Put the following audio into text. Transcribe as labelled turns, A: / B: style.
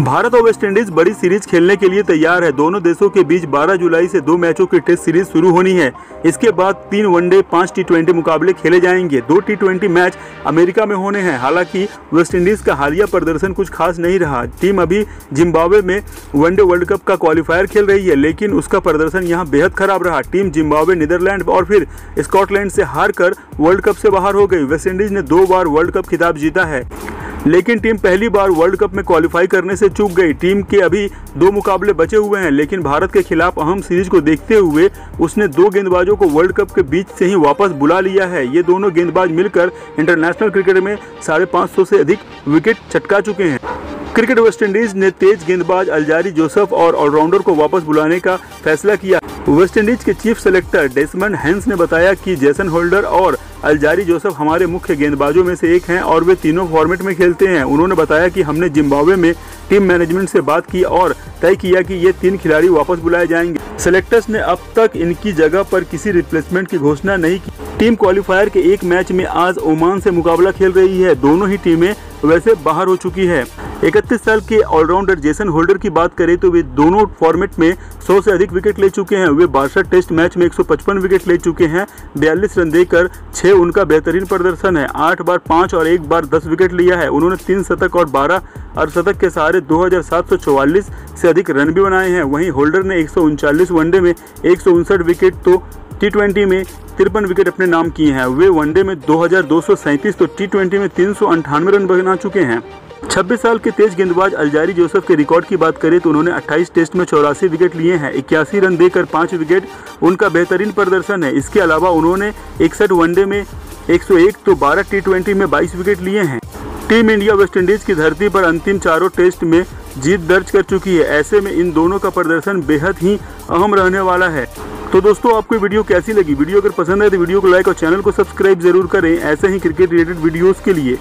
A: भारत और वेस्टइंडीज बड़ी सीरीज़ खेलने के लिए तैयार है। दोनों देशों के बीच 12 जुलाई से दो मैचों की टेस्ट सीरीज़ शुरू होनी है। इसके बाद तीन वनडे, पाँच टी मुकाबले खेले जाएँगे। दो टी मैच अमेरिका में होने हैं। हालाँकि वेस्टइंडीज का हालिया प्रदर्शन कुछ खास नहीं रहा। टीम अभी जिम्बाब्वे में वनडे वर्ल्ड कप का क्वालिफायर खेल रही है, लेकिन उसका प्रदर्शन यहाँ बेहद खराब रहा। टीम जिम्बाब्वे, नीदरलैंड और फिर स्कॉटलैंड से हार वर्ल्ड कप से बाहर हो गई। वेस्टइंडीज ने दो बार वर्ल्ड कप खिताब जीता है। लेकिन टीम पहली बार वर्ल्ड कप में क्वालिफाई करने से चूक गई। टीम के अभी दो मुकाबले बचे हुए हैं, लेकिन भारत के खिलाफ अहम सीरीज़ को देखते हुए उसने दो गेंदबाजों को वर्ल्ड कप के बीच से ही वापस बुला लिया है। ये दोनों गेंदबाज मिलकर इंटरनेशनल क्रिकेट में साढ़े पाँच सौ से अधिक विकेट चटका चुके हैं। क्रिकेट वेस्टइंडीज ने तेज गेंदबाज अलजारी जोसफ और ऑलराउंडर को वापस बुलाने का फैसला किया। वेस्टइंडीज के चीफ सेलेक्टर डेसमंड हैंस ने बताया कि जेसन होल्डर और अलजारी जोसफ हमारे मुख्य गेंदबाजों में से एक हैं और वे तीनों फॉर्मेट में खेलते हैं। उन्होंने बताया कि हमने जिम्बाब्वे में टीम मैनेजमेंट से बात की और तय किया कि ये तीन खिलाड़ी वापस बुलाए जाएँगे। सेलेक्टर्स ने अब तक इनकी जगह पर किसी रिप्लेसमेंट की घोषणा नहीं की। टीम क्वालिफायर के एक मैच में आज ओमान से मुकाबला खेल रही है। दोनों ही टीमें वैसे बाहर हो चुकी है। इकतीस साल के ऑलराउंडर जेसन होल्डर की बात करें तो वे दोनों फॉर्मेट में 100 से अधिक विकेट ले चुके हैं। वे बासठ टेस्ट मैच में 155 विकेट ले चुके हैं। बयालीस रन देकर छह उनका बेहतरीन प्रदर्शन है। आठ बार पाँच और एक बार दस विकेट लिया है। उन्होंने तीन शतक और बारह अर्धशतक के सहारे दो हज़ार सात सौ चौवालीस से अधिक रन भी बनाए हैं। वहीं होल्डर ने एक वनडे में एक सौ उनसठ विकेट तो टी ट्वेंटी में तिरपन विकेट अपने नाम किए हैं। वे वनडे में दो हज़ार दो सौ सैंतीस तो टी में तीन रन बना चुके हैं। 26 साल के तेज गेंदबाज अलजारी जोसेफ के रिकॉर्ड की बात करें तो उन्होंने 28 टेस्ट में चौरासी विकेट लिए हैं। इक्यासी रन देकर पाँच विकेट उनका बेहतरीन प्रदर्शन है। इसके अलावा उन्होंने इकसठ वनडे में 101 तो 12 टी में 22 विकेट लिए हैं। टीम इंडिया वेस्टइंडीज की धरती पर अंतिम चारों टेस्ट में जीत दर्ज कर चुकी है। ऐसे में इन दोनों का प्रदर्शन बेहद ही अहम रहने वाला है। तो दोस्तों, आपको वीडियो कैसी लगी? वीडियो अगर पसंद है तो वीडियो को लाइक और चैनल को सब्सक्राइब ज़रूर करें। ऐसे ही क्रिकेट रिलेटेड वीडियोस के लिए।